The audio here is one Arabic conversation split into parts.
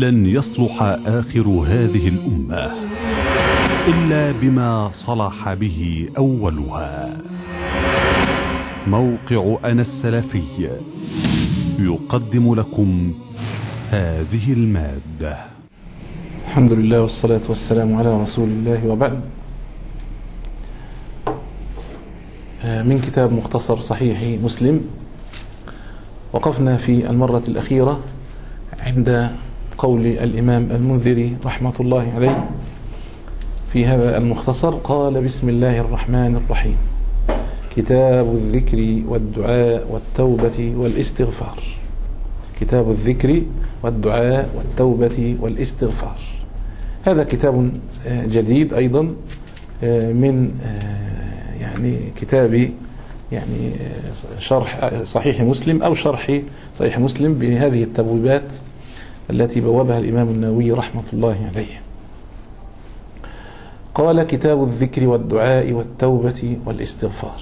لن يصلح آخر هذه الأمة إلا بما صلح به أولها. موقع أنا السلفي يقدم لكم هذه المادة. الحمد لله والصلاة والسلام على رسول الله وبعد. من كتاب مختصر صحيح مسلم وقفنا في المرة الأخيرة عند قول الإمام المنذري رحمة الله عليه في هذا المختصر قال بسم الله الرحمن الرحيم. كتاب الذكر والدعاء والتوبة والاستغفار. كتاب الذكر والدعاء والتوبة والاستغفار. هذا كتاب جديد أيضا من يعني كتاب يعني شرح صحيح مسلم أو شرح صحيح مسلم بهذه التبويبات التي بوبها الإمام النووي رحمة الله عليه. قال كتاب الذكر والدعاء والتوبة والاستغفار.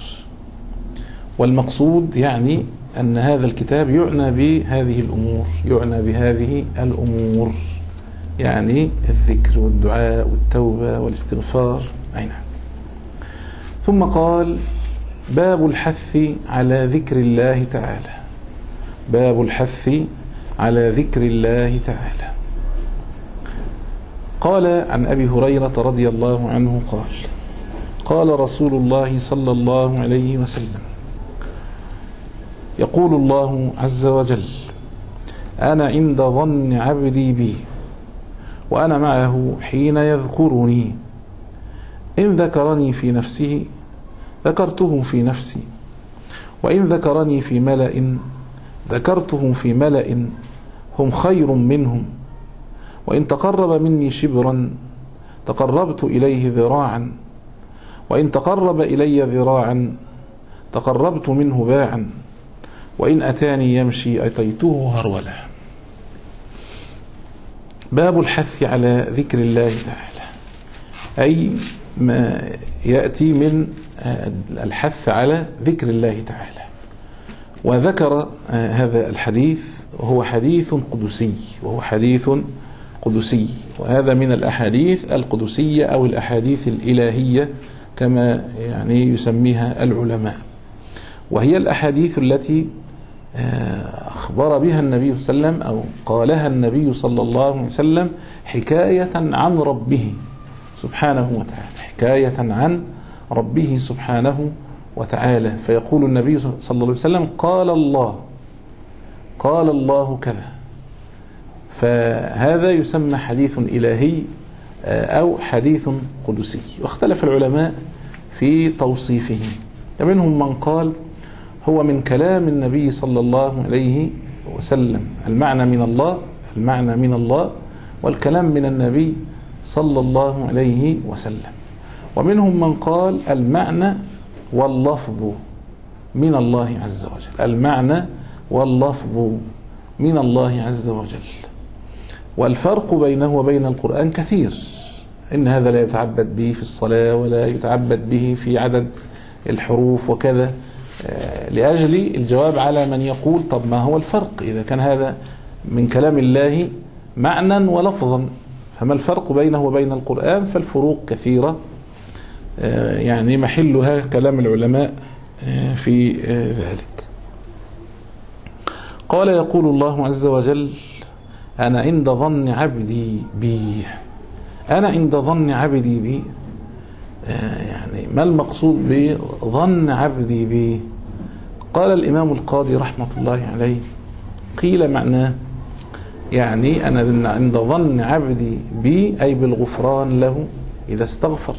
والمقصود يعني أن هذا الكتاب يعنى بهذه الأمور يعنى بهذه الأمور. يعني الذكر والدعاء والتوبة والاستغفار. أي نعم. ثم قال باب الحث على ذكر الله تعالى. باب الحث على ذكر الله تعالى. قال عن أبي هريرة رضي الله عنه قال قال رسول الله صلى الله عليه وسلم يقول الله عز وجل أنا عند ظن عبدي بي وأنا معه حين يذكرني. إن ذكرني في نفسه ذكرته في نفسي. وإن ذكرني في ملأ ذكرته في ملأ. هم خير منهم. وإن تقرب مني شبرا تقربت إليه ذراعا. وإن تقرب إلي ذراعا تقربت منه باعا. وإن أتاني يمشي أتيته هرولا. باب الحث على ذكر الله تعالى. أي ما يأتي من الحث على ذكر الله تعالى. وذكر هذا الحديث وهو حديث قدسي وهو حديث قدسي. وهذا من الأحاديث القدسية أو الأحاديث الإلهية كما يعني يسميها العلماء. وهي الأحاديث التي أخبر بها النبي صلى الله عليه وسلم أو قالها النبي صلى الله عليه وسلم حكاية عن ربه سبحانه وتعالى حكاية عن ربه سبحانه وتعالى. فيقول النبي صلى الله عليه وسلم قال الله قال الله كذا. فهذا يسمى حديث إلهي أو حديث قدسي. واختلف العلماء في توصيفه. ومنهم من قال هو من كلام النبي صلى الله عليه وسلم. المعنى من الله المعنى من الله والكلام من النبي صلى الله عليه وسلم. ومنهم من قال المعنى واللفظ من الله عز وجل. المعنى واللفظ من الله عز وجل. والفرق بينه وبين القرآن كثير. إن هذا لا يتعبد به في الصلاة ولا يتعبد به في عدد الحروف وكذا. لأجل الجواب على من يقول طب ما هو الفرق؟ إذا كان هذا من كلام الله معنى ولفظا. فما الفرق بينه وبين القرآن؟ فالفروق كثيرة. يعني محلها كلام العلماء في ذلك. قال يقول الله عز وجل أنا عند ظن عبدي بي. أنا عند ظن عبدي بي. يعني ما المقصود بظن عبدي بي؟ قال الإمام القاضي رحمة الله عليه قيل معناه يعني أنا عند ظن عبدي بي أي بالغفران له إذا استغفر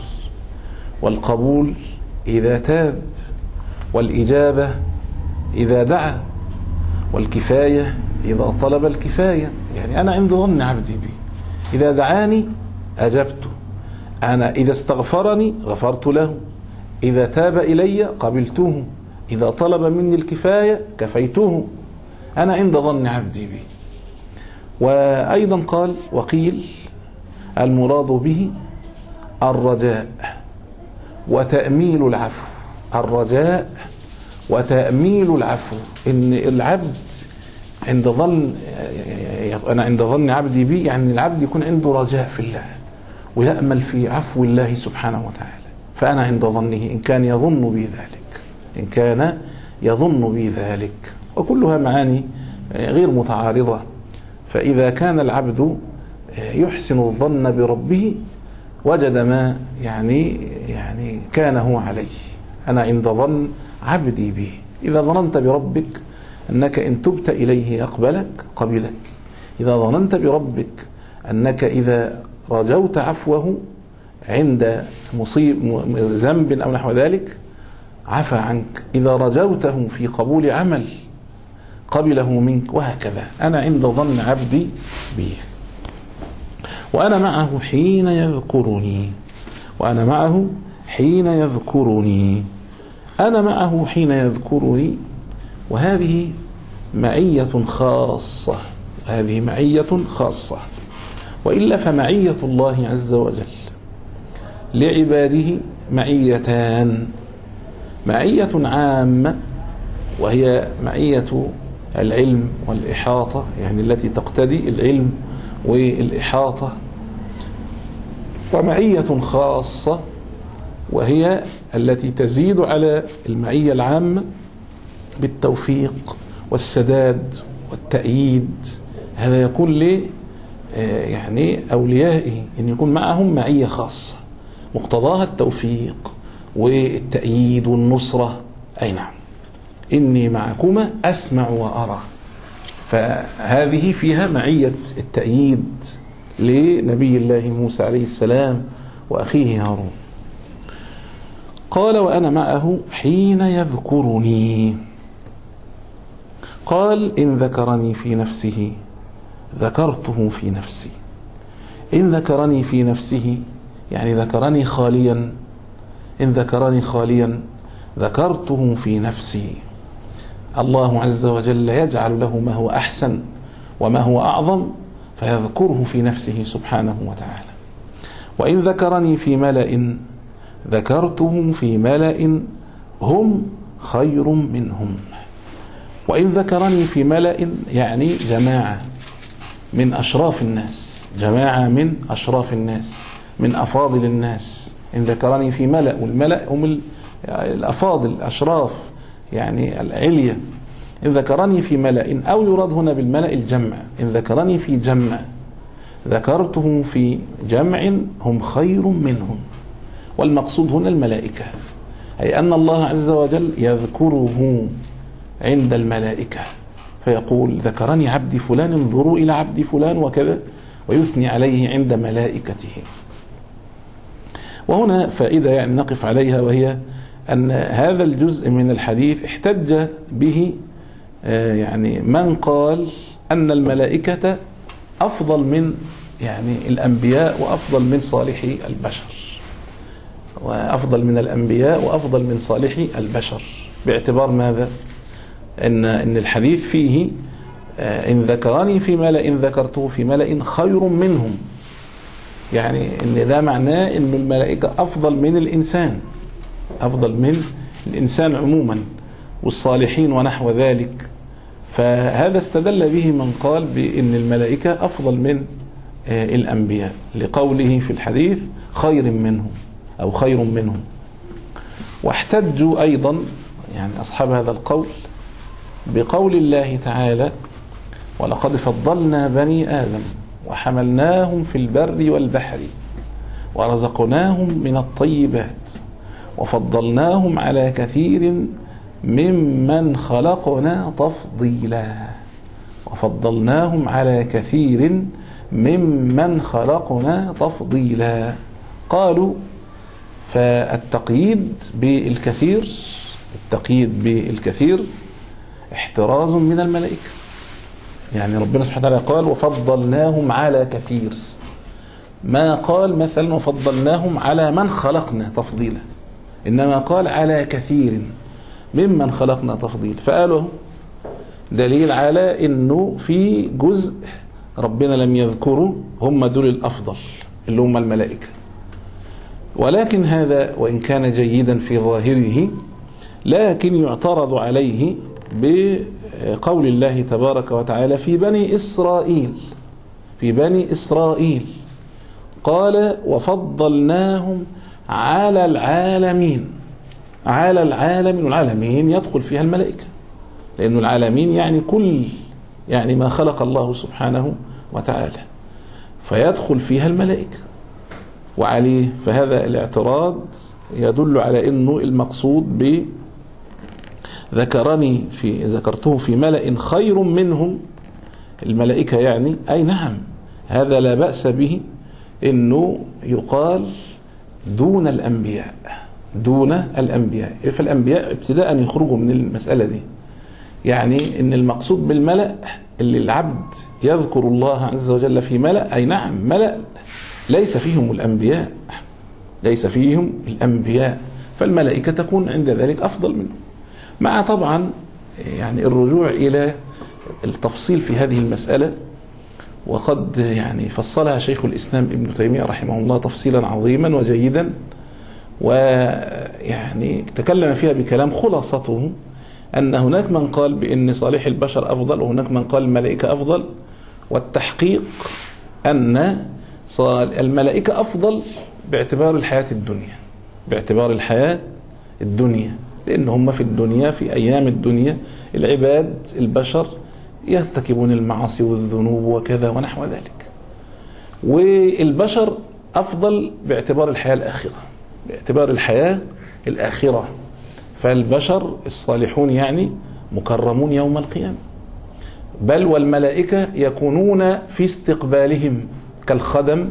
والقبول إذا تاب والإجابة إذا دعا. والكفاية إذا طلب الكفاية. يعني أنا عند ظن عبدي بي. إذا دعاني أجبته أنا إذا استغفرني غفرت له. إذا تاب إلي قبلته. إذا طلب مني الكفاية كفيته. أنا عند ظن عبدي بي. وأيضا قال وقيل المراد به الرجاء وتأميل العفو. الرجاء وتأميل العفو إن العبد عند ظن أنا عند ظن عبدي بي يعني العبد يكون عنده رجاء في الله ويأمل في عفو الله سبحانه وتعالى. فأنا عند ظنه إن كان يظن بي ذلك إن كان يظن بي ذلك. وكلها معاني غير متعارضة. فإذا كان العبد يحسن الظن بربه وجد ما يعني يعني كان هو عليه. أنا عند ظن عبدي به. إذا ظننت بربك أنك إن تبت إليه يقبلك قبلك. إذا ظننت بربك أنك إذا رجوت عفوه عند مصيب ذنب أو نحو ذلك عفى عنك. إذا رجوته في قبول عمل قبله منك وهكذا. أنا عند ظن عبدي بي وأنا معه حين يذكرني. وأنا معه حين يذكرني. أنا معه حين يذكرني. وهذه معية خاصة. هذه معية خاصة. وإلا فمعية الله عز وجل لعباده معيتان. معية عامة وهي معية العلم والإحاطة يعني التي تقتدي العلم والإحاطة. ومعية خاصة وهي التي تزيد على المعية العامة بالتوفيق والسداد والتأييد. هذا يكون ل يعني أوليائه أن يكون معهم معية خاصة مقتضاها التوفيق والتأييد والنصرة. أي نعم. إني معكما أسمع وأرى. فهذه فيها معية التأييد لنبي الله موسى عليه السلام وأخيه هارون. قال وأنا معه حين يذكرني. قال إن ذكرني في نفسه ذكرته في نفسي. إن ذكرني في نفسه يعني ذكرني خاليا. إن ذكرني خاليا ذكرته في نفسي. الله عز وجل يجعل له ما هو أحسن وما هو أعظم فيذكره في نفسه سبحانه وتعالى. وإن ذكرني في ملأ ذكرته في ملأ هم خير منهم. وإن ذكرني في ملأ يعني جماعة من أشراف الناس جماعة من أشراف الناس من أفاضل الناس. إن ذكرني في ملأ والملأ هم الأفاضل الأشراف يعني العلية إن ذكرني في ملأ أو يراد هنا بالملأ الجمع. إن ذكرني في جمع ذكرته في جمع هم خير منهم. والمقصود هنا الملائكة. أي أن الله عز وجل يذكره عند الملائكة. فيقول ذكرني عبدي فلان انظروا إلى عبدي فلان وكذا ويثني عليه عند ملائكته. وهنا فائدة يعني نقف عليها وهي أن هذا الجزء من الحديث احتج به يعني من قال أن الملائكة أفضل من يعني الأنبياء وأفضل من صالحي البشر. وأفضل من الأنبياء وأفضل من صالحي البشر. باعتبار ماذا؟ ان إن الحديث فيه إن ذكرني في ملأ إن ذكرته في ملأ خير منهم. يعني إن ده معناه إن الملائكة أفضل من الإنسان. أفضل من الإنسان عموما والصالحين ونحو ذلك. فهذا استدل به من قال بإن الملائكة أفضل من الأنبياء لقوله في الحديث خير منهم. أو خير منهم. واحتجوا أيضا يعني أصحاب هذا القول بقول الله تعالى ولقد فضلنا بني آدم وحملناهم في البر والبحر ورزقناهم من الطيبات وفضلناهم على كثير ممن خلقنا تفضيلا وفضلناهم على كثير ممن خلقنا تفضيلا. قالوا فالتقييد بالكثير التقييد بالكثير احتراز من الملائكة. يعني ربنا سبحانه وتعالى قال وفضلناهم على كثير. ما قال مثلا وفضلناهم على من خلقنا تفضيلا إنما قال على كثير ممن خلقنا تفضيلا. فقالوا دليل على إنه في جزء ربنا لم يذكره هم دول الأفضل اللي هم الملائكة. ولكن هذا وإن كان جيدا في ظاهره لكن يعترض عليه بقول الله تبارك وتعالى في بني إسرائيل في بني إسرائيل. قال وفضلناهم على العالمين. على العالمين والعالمين يدخل فيها الملائكة لأن العالمين يعني كل يعني ما خلق الله سبحانه وتعالى فيدخل فيها الملائكة. وعليه. فهذا الاعتراض يدل على إنه المقصود ب ذكرني في ذكرته في ملأ خير منهم. الملائكة يعني أي نعم هذا لا بأس به إنه يقال دون الأنبياء دون الأنبياء. فالأنبياء ابتداء يخرجوا من المسألة دي. يعني إن المقصود بالملأ اللي العبد يذكر الله عز وجل في ملأ أي نعم ملأ ليس فيهم الأنبياء. ليس فيهم الأنبياء. فالملائكة تكون عند ذلك أفضل منهم. مع طبعا يعني الرجوع إلى التفصيل في هذه المسألة وقد يعني فصلها شيخ الإسلام ابن تيمية رحمه الله تفصيلا عظيما وجيدا ويعني تكلم فيها بكلام خلاصته أن هناك من قال بأن صالح البشر أفضل وهناك من قال الملائكة أفضل والتحقيق أن الملائكة أفضل باعتبار الحياة الدنيا باعتبار الحياة الدنيا لأن هم في الدنيا في أيام الدنيا العباد البشر يرتكبون المعاصي والذنوب وكذا ونحو ذلك. والبشر أفضل باعتبار الحياة الآخرة باعتبار الحياة الآخرة. فالبشر الصالحون يعني مكرمون يوم القيامة. بل والملائكة يكونون في استقبالهم. كالخدم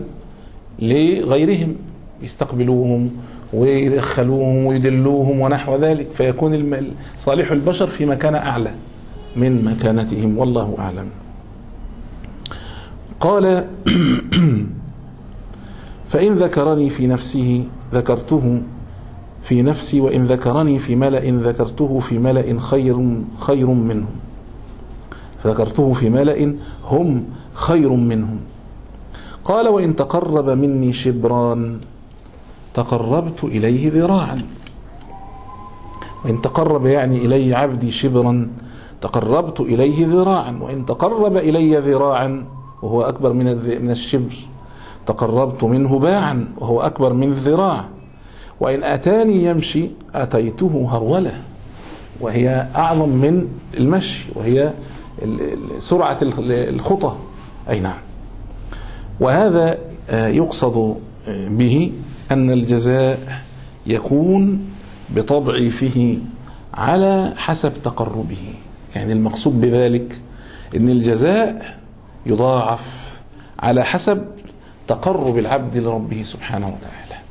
لغيرهم يستقبلوهم ويدخلوهم ويدلوهم ونحو ذلك فيكون صالح البشر في مكان أعلى من مكانتهم والله أعلم. قال فإن ذكرني في نفسه ذكرته في نفسي وإن ذكرني في ملأ ذكرته في ملأ خير خير منهم. فذكرته في ملأ هم خير منهم. قال وإن تقرب مني شبران تقربت إليه ذراعا. وإن تقرب يعني إلي عبدي شبرا تقربت إليه ذراعا. وإن تقرب إلي ذراعا وهو أكبر من من الشبر تقربت منه باعا وهو أكبر من الذراع. وإن أتاني يمشي أتيته هرولة وهي أعظم من المشي وهي سرعة الخطى. أي نعم. وهذا يقصد به أن الجزاء يكون بتضعيفه على حسب تقربه. يعني المقصود بذلك إن الجزاء يضاعف على حسب تقرب العبد لربه سبحانه وتعالى.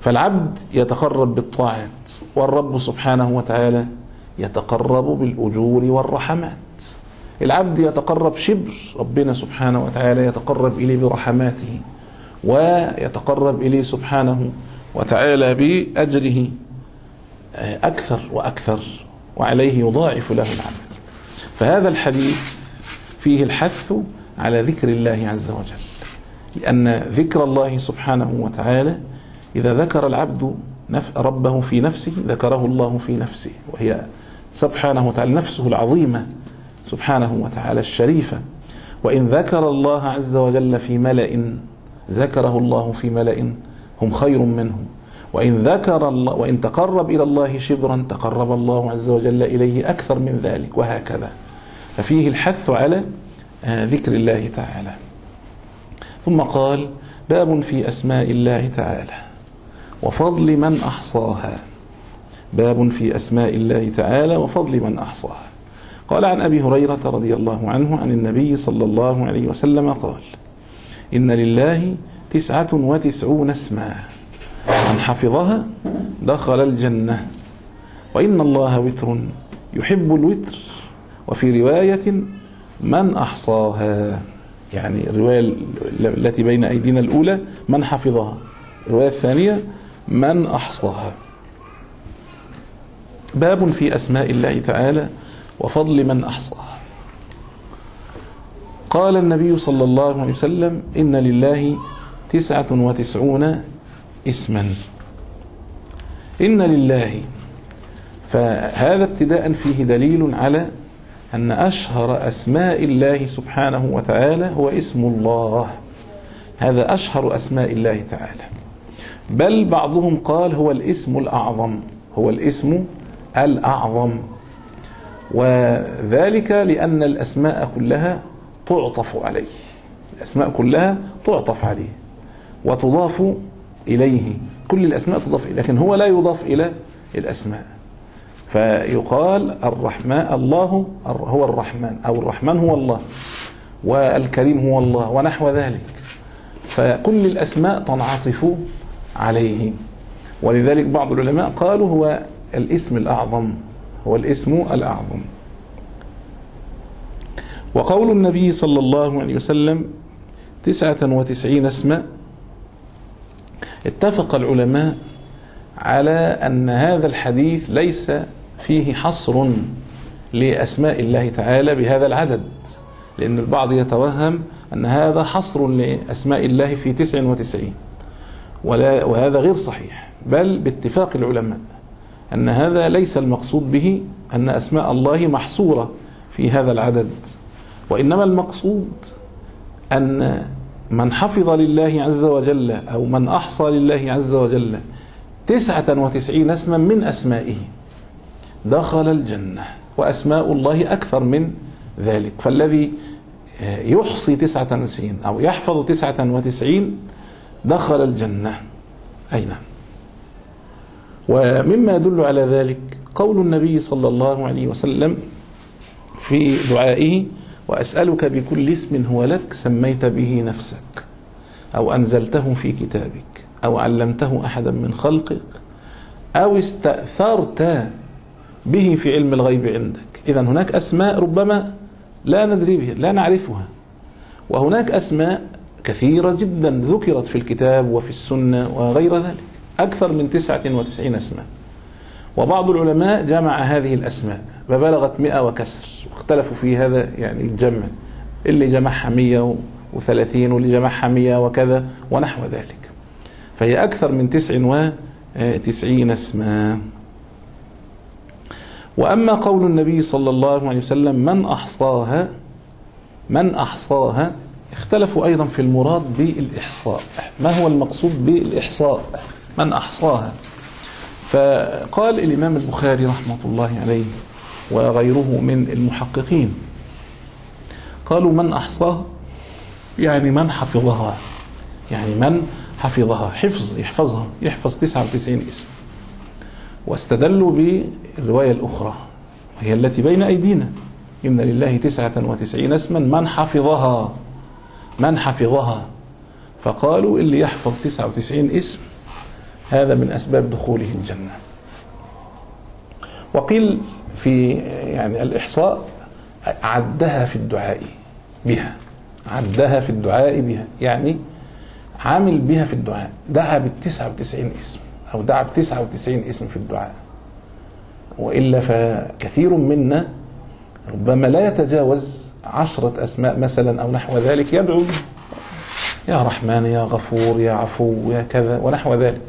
فالعبد يتقرب بالطاعات والرب سبحانه وتعالى يتقرب بالأجور والرحمات. العبد يتقرب شبر ربنا سبحانه وتعالى يتقرب إليه برحماته ويتقرب إليه سبحانه وتعالى بأجره أكثر وأكثر وعليه يضاعف له العمل. فهذا الحديث فيه الحث على ذكر الله عز وجل لأن ذكر الله سبحانه وتعالى إذا ذكر العبد ربه في نفسه ذكره الله في نفسه وهي سبحانه وتعالى نفسه العظيمة سبحانه وتعالى الشريفة وإن ذكر الله عز وجل في ملأ ذكره الله في ملأ هم خير منهم وإن ذكر الله وإن تقرب إلى الله شبرا تقرب الله عز وجل إليه أكثر من ذلك وهكذا. ففيه الحث على ذكر الله تعالى. ثم قال باب في أسماء الله تعالى. وفضل من أحصاها. باب في أسماء الله تعالى وفضل من أحصاها. قال عن أبي هريرة رضي الله عنه عن النبي صلى الله عليه وسلم قال إن لله تسعة وتسعون اسما من حفظها دخل الجنة وإن الله وتر يحب الوتر وفي رواية من أحصاها. يعني الرواية التي بين أيدينا الأولى من حفظها. الرواية الثانية من أحصاها. باب في أسماء الله تعالى وفضل من أحصاها قال النبي صلى الله عليه وسلم إن لله تسعة وتسعون اسما. إن لله. فهذا ابتداء فيه دليل على أن أشهر أسماء الله سبحانه وتعالى هو اسم الله. هذا أشهر أسماء الله تعالى. بل بعضهم قال هو الاسم الأعظم. هو الاسم الأعظم. وذلك لأن الأسماء كلها تعطف عليه. الأسماء كلها تعطف عليه وتضاف إليه. كل الأسماء تضاف إليه لكن هو لا يضاف إلى الأسماء. فيقال الرحمن الله هو الرحمن أو الرحمن هو الله والكريم هو الله ونحو ذلك. فكل الأسماء تنعطف عليه. ولذلك بعض العلماء قالوا هو الاسم الأعظم. هو الاسم الأعظم. وقول النبي صلى الله عليه وسلم تسعة وتسعين اسما اتفق العلماء على أن هذا الحديث ليس فيه حصر لأسماء الله تعالى بهذا العدد لأن البعض يتوهم أن هذا حصر لأسماء الله في تسع وتسعين ولا وهذا غير صحيح بل باتفاق العلماء. أن هذا ليس المقصود به أن أسماء الله محصورة في هذا العدد وإنما المقصود أن من حفظ لله عز وجل أو من أحصى لله عز وجل تسعة وتسعين اسما من أسمائه دخل الجنة وأسماء الله أكثر من ذلك. فالذي يحصي تسعة وتسعين أو يحفظ تسعة وتسعين دخل الجنة. أي نعم ومما يدل على ذلك قول النبي صلى الله عليه وسلم في دعائه وأسألك بكل اسم هو لك سميت به نفسك أو أنزلته في كتابك أو علمته أحدا من خلقك أو استأثرت به في علم الغيب عندك. إذا هناك أسماء ربما لا ندري بها لا نعرفها. وهناك أسماء كثيرة جدا ذكرت في الكتاب وفي السنة وغير ذلك. أكثر من تسعة وتسعين اسما. وبعض العلماء جمع هذه الأسماء فبلغت مئة وكسر واختلفوا في هذا يعني الجمع. اللي جمعها مية وثلاثين واللي جمعها مية وكذا ونحو ذلك. فهي أكثر من تسع وتسعين اسما. وأما قول النبي صلى الله عليه وسلم من أحصاها من أحصاها اختلفوا أيضا في المراد بالإحصاء. ما هو المقصود بالإحصاء؟ من أحصاها. فقال الإمام البخاري رحمة الله عليه وغيره من المحققين قالوا من أحصاها يعني من حفظها؟ يعني من حفظها؟ حفظ يحفظها يحفظ 99 اسم. واستدلوا بالرواية الأخرى وهي التي بين أيدينا. إن لله تسعة وتسعين اسما من حفظها؟ من حفظها؟ فقالوا اللي يحفظ تسعة وتسعين اسم هذا من أسباب دخوله الجنة. وقيل في يعني الإحصاء عدها في الدعاء بها. عدها في الدعاء بها. يعني عامل بها في الدعاء. دعا بالتسعة وتسعين اسم أو دعا بتسعة وتسعين اسم في الدعاء. وإلا فكثير منا ربما لا يتجاوز عشرة أسماء مثلا أو نحو ذلك يدعو يا رحمن يا غفور يا عفو يا كذا ونحو ذلك.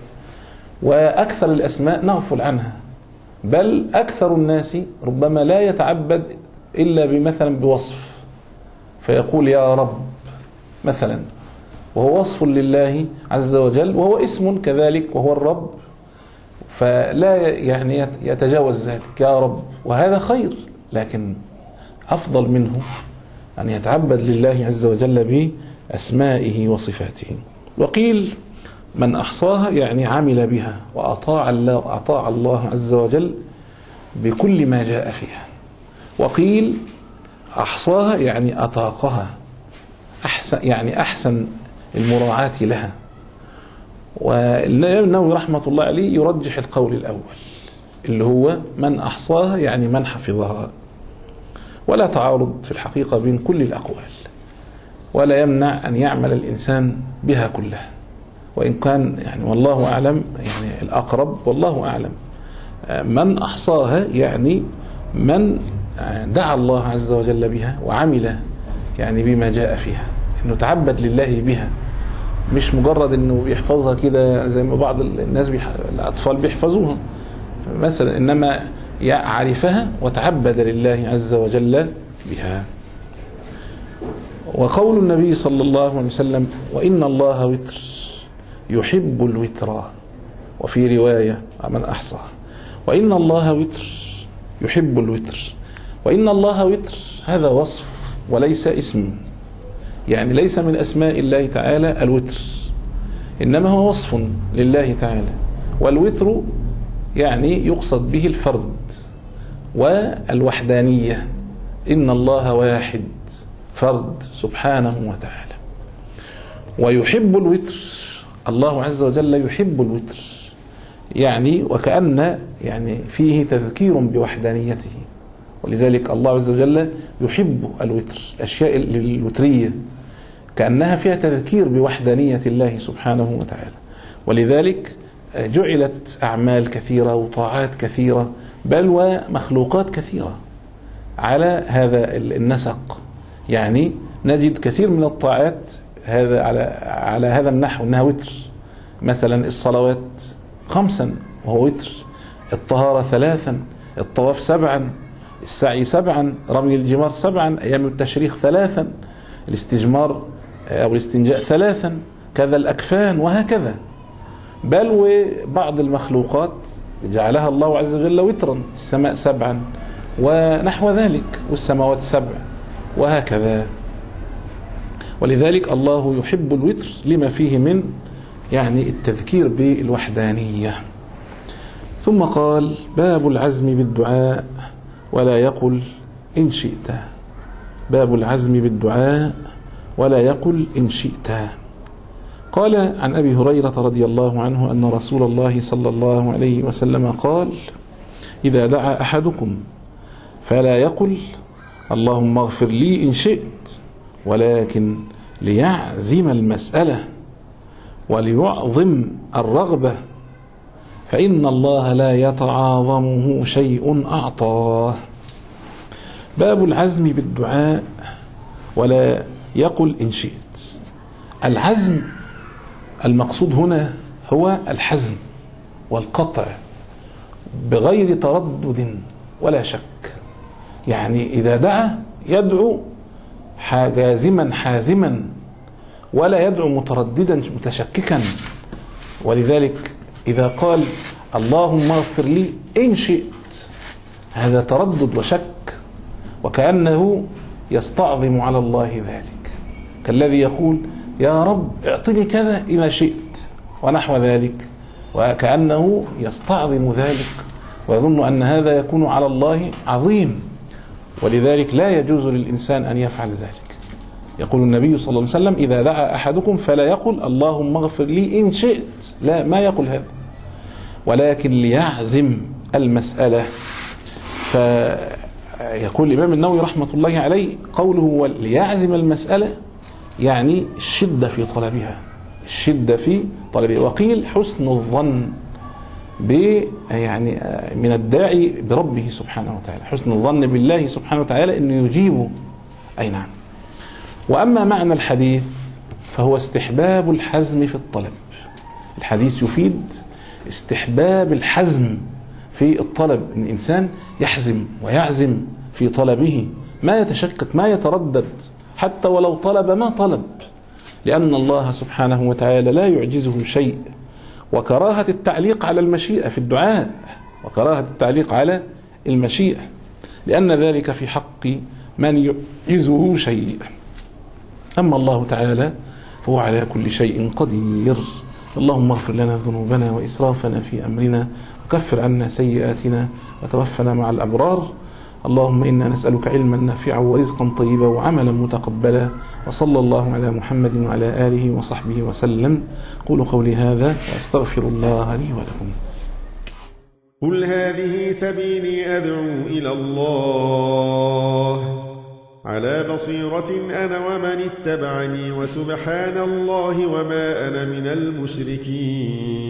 وأكثر الأسماء نغفل عنها. بل أكثر الناس ربما لا يتعبد إلا بمثلا بوصف. فيقول يا رب مثلا وهو وصف لله عز وجل وهو اسم كذلك وهو الرب. فلا يعني يتجاوز ذلك يا رب. وهذا خير لكن أفضل منه أن يتعبد لله عز وجل بأسمائه وصفاته. وقيل من أحصاها يعني عمل بها وأطاع الله, أطاع الله عز وجل بكل ما جاء فيها. وقيل أحصاها يعني أطاقها. أحسن يعني أحسن المراعاة لها. والإمام النووي رحمة الله عليه يرجح القول الأول اللي هو من أحصاها يعني من حفظها. ولا تعارض في الحقيقة بين كل الأقوال. ولا يمنع أن يعمل الإنسان بها كلها. وإن كان يعني والله أعلم يعني الأقرب والله أعلم. من أحصاها يعني من دعا الله عز وجل بها وعمل يعني بما جاء فيها إنه تعبد لله بها. مش مجرد إنه بيحفظها كده زي ما بعض الناس بيح... الأطفال بيحفظوها. مثلا إنما يعرفها وتعبد لله عز وجل بها. وقول النبي صلى الله عليه وسلم وإن الله وتر. يحب الوتر. وفي رواية من أحصى. وإن الله وتر يحب الوتر. وإن الله وتر هذا وصف وليس اسم. يعني ليس من أسماء الله تعالى الوتر. إنما هو وصف لله تعالى. والوتر يعني يقصد به الفرد والوحدانية. إن الله واحد فرد سبحانه وتعالى. ويحب الوتر الله عز وجل يحب الوتر. يعني وكأن يعني فيه تذكير بوحدانيته. ولذلك الله عز وجل يحب الوتر الأشياء الوترية. كأنها فيها تذكير بوحدانية الله سبحانه وتعالى. ولذلك جعلت أعمال كثيرة وطاعات كثيرة بل ومخلوقات كثيرة على هذا النسق. يعني نجد كثير من الطاعات هذا على على هذا النحو إنها وتر. مثلا الصلوات خمسا وهو وتر. الطهارة ثلاثا. الطواف سبعا. السعي سبعا. رمي الجمار سبعا. أيام التشريق ثلاثا. الاستجمار أو الاستنجاء ثلاثا. كذا الأكفان وهكذا. بل وبعض المخلوقات جعلها الله عز وجل وترا. السماء سبعا ونحو ذلك. والسماوات سبع. وهكذا. ولذلك الله يحب الوتر لما فيه من يعني التذكير بالوحدانية. ثم قال باب العزم بالدعاء ولا يقل إن شئت. باب العزم بالدعاء ولا يقل إن شئت. قال عن أبي هريرة رضي الله عنه أن رسول الله صلى الله عليه وسلم قال إذا دعا أحدكم فلا يقل اللهم اغفر لي إن شئت ولكن ليعزم المسألة وليعظم الرغبة فإن الله لا يتعاظمه شيء أعطاه. باب العزم بالدعاء ولا يقل إن شئت. العزم المقصود هنا هو الحزم والقطع بغير تردد ولا شك. يعني إذا دعا يدعو جازما حازما ولا يدعو مترددا متشككا. ولذلك إذا قال اللهم اغفر لي إن شئت هذا تردد وشك وكأنه يستعظم على الله ذلك. كالذي يقول يا رب اعطني كذا إذا شئت ونحو ذلك وكأنه يستعظم ذلك ويظن أن هذا يكون على الله عظيم. ولذلك لا يجوز للإنسان أن يفعل ذلك. يقول النبي صلى الله عليه وسلم إذا دعا أحدكم فلا يقل اللهم اغفر لي إن شئت. لا ما يقول هذا. ولكن ليعزم المسألة. فيقول الإمام النووي رحمة الله عليه قوله ليعزم المسألة يعني الشدة في طلبها. الشدة في طلبها. وقيل حسن الظن. ب يعني من الداعي بربه سبحانه وتعالى حسن الظن بالله سبحانه وتعالى إنه يجيبه أي نعم. وأما معنى الحديث فهو استحباب الحزم في الطلب. الحديث يفيد استحباب الحزم في الطلب إن الانسان يحزم ويعزم في طلبه ما يتشكك ما يتردد حتى ولو طلب ما طلب لأن الله سبحانه وتعالى لا يعجزه شيء. وكراهة التعليق على المشيئة في الدعاء وكراهة التعليق على المشيئة لأن ذلك في حق من يعجزه شيء أما الله تعالى فهو على كل شيء قدير. اللهم اغفر لنا ذنوبنا وإسرافنا في أمرنا وكفر عنا سيئاتنا وتوفنا مع الأبرار اللهم إنا نسألك علما نافعا ورزقا طيبا وعملا متقبلا. وصلى الله على محمد وعلى آله وصحبه وسلم. قولوا قولي هذا وأستغفر الله لي ولكم. قل هذه سبيلي أدعو إلى الله. على بصيرة أنا ومن اتبعني وسبحان الله وما أنا من المشركين.